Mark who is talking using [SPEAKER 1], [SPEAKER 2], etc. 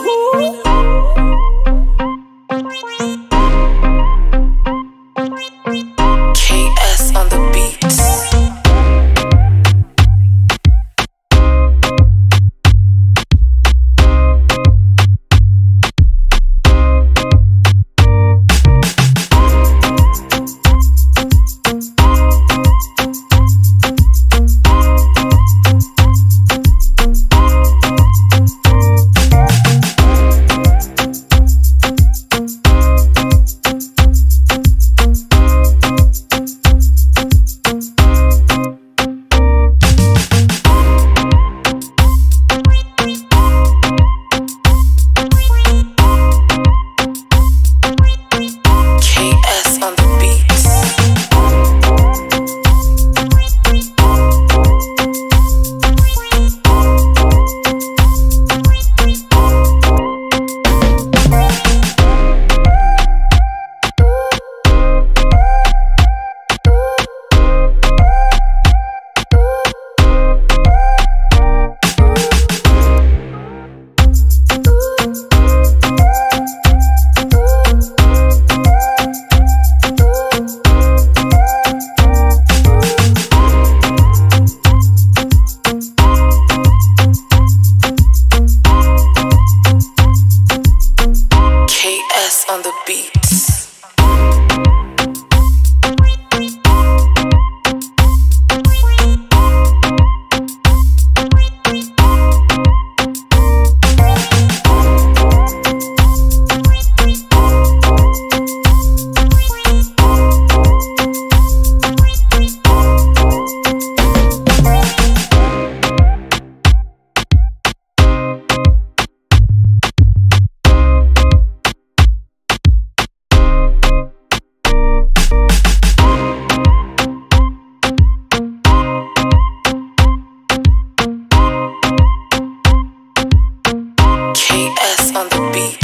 [SPEAKER 1] who?
[SPEAKER 2] On the beat.